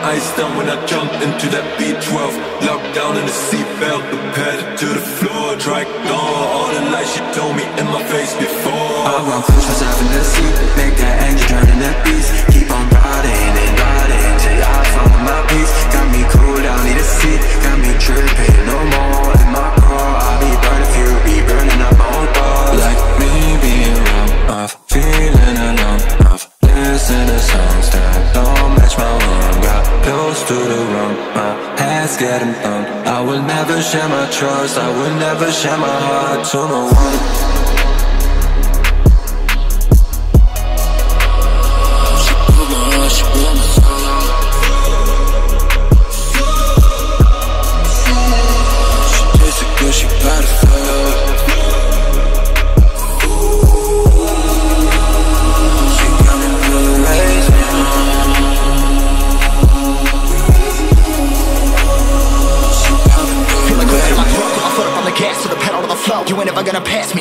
eyes down when I jump into that B12. Locked down in the seatbelt, the to the floor, dry gone. All the lies you told me in my face before. Oh, I want push myself in the seat, make that getting thumped. I will never share my trust, I will never share my heart to no one.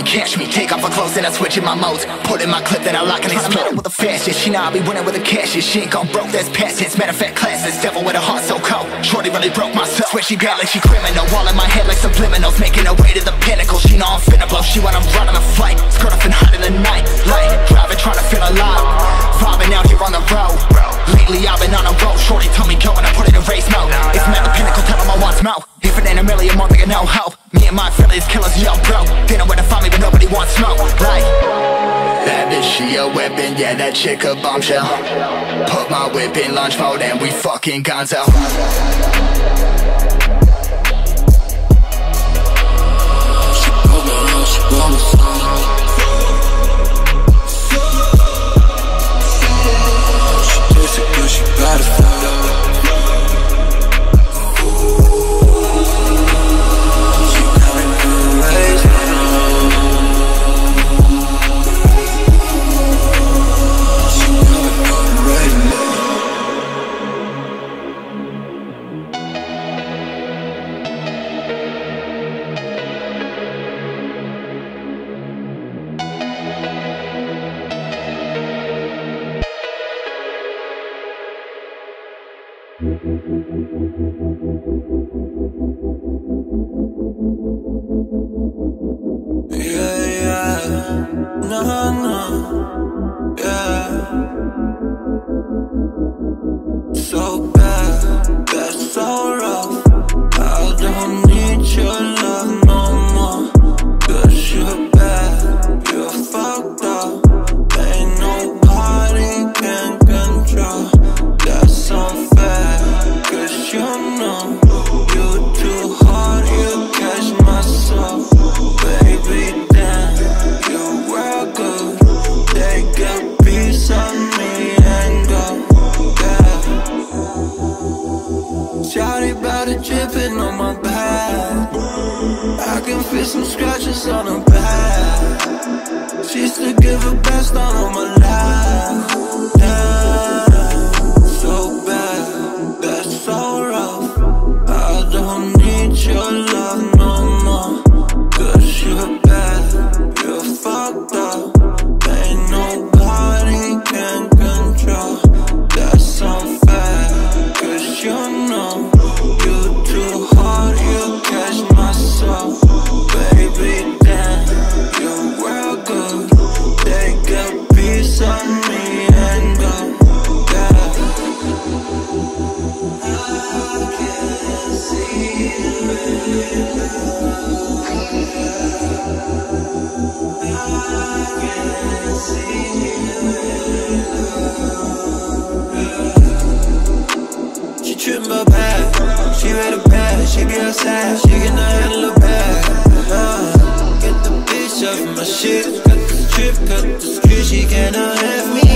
Me, catch me. Take off my clothes, then I switch in my modes. Put in my clip, then I lock and explode it with the fastest. She know I be winning with the cashes. She ain't gon' broke, that's past tense. Matter of fact, classes. Devil with a heart so cold. Shorty really broke my soul. Swear she bad like she criminal. All in my head like subliminals. Making her way to the pinnacle. She know I'm finna blow. She want I'm running a flight. Skirt off and hot in the night. Light, driving, trying to feel alive. Vibing out here on the road. Lately I've been on a road. Shorty told me go and I put it in race mode. It's the pinnacle, tell 'em I want smoke. If it ain't a million, more than no hope. Me and my Phillies killers, yo, yeah, that chick a bombshell. Put my whip in launch mode and we fucking gonzo. She put put on. She So bad, that's so rough. I don't need your love you too hard, you catch my soul. Baby, damn, you were good. Take a piece of me and go. Yeah. Shawty to dripping on my back. I can feel some scratches on her back. She still give her best on all my life. My shit, cut the strip, cut the street, she cannot have me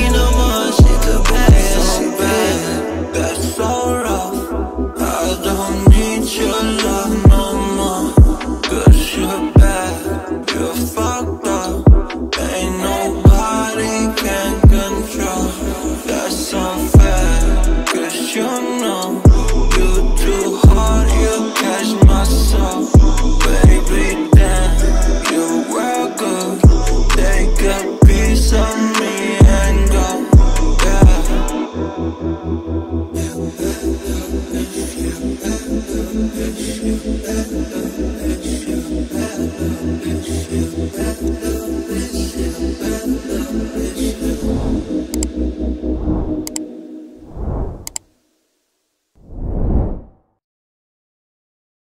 breath, breath, breath.